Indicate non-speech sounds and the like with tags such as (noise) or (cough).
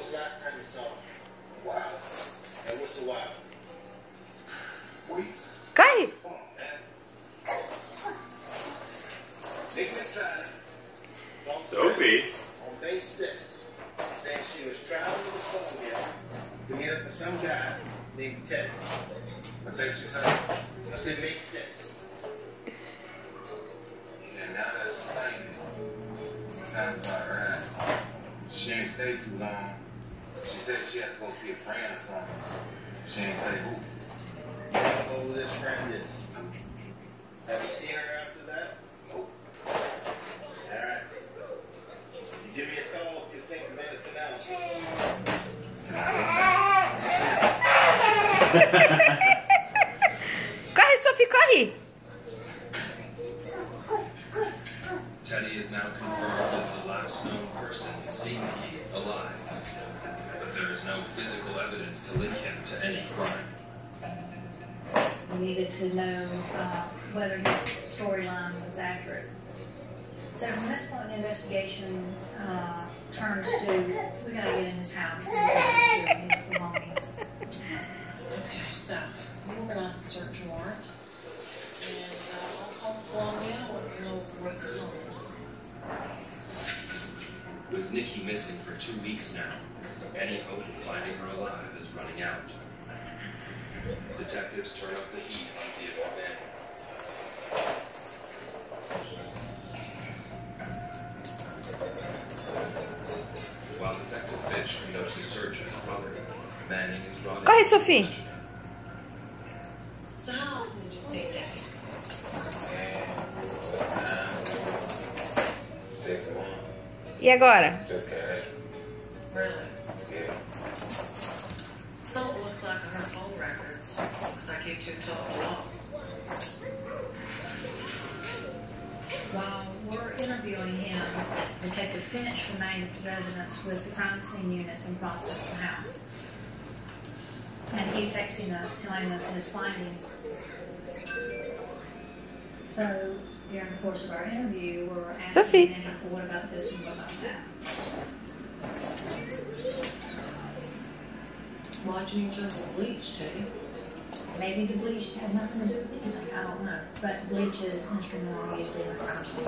was the last time you saw him? Wow. And what's a while? Weeks. Corre! Come on, man. Nick McFadden. from Sophie. On May 6th, saying she was traveling to Colombia to meet up with some guy named Teddy. What date you say? I said May 6th. Yeah, now that you're saying it, it sounds about right. She ain't stay too long. She said she had to go see a friend or something. She ain't say who. You don't know who this friend is. Have you seen her after that? Nope. All right. You give me a call if you think of anything else. (laughs) Corre, Sophie, corre! Teddy is now confirmed as the last known person to see Nikki alive. But there is no physical evidence to link him to any crime. We needed to know uh, whether his storyline was accurate. So from this point, the investigation uh, turns to we got to get in his house and get his belongings. Okay, so you organize a search warrant, and uh, I'll call Columbia or you know Rick Cullen. With Nikki missing for two weeks now, any hope of finding her alive is running out. Detectives turn up the heat on Theodore Manning. While Detective Fitch conducts a search of his brother, Manning is brought in. Corre, Sophie. So how often did you see Nick? Six months. E agora? Just. Really? So it looks like her phone records. Looks like you two talked a lot. While we're interviewing him, Detective Finch remained at the residence with the crime scene units and processed the house. And he's texting us, telling us his findings. So during the course of our interview, we were asking Sophie. him, what about this and what about that? A bleach, Teddy? Maybe the bleach had nothing to do with anything, I don't know. But bleach is usually in a crime scene.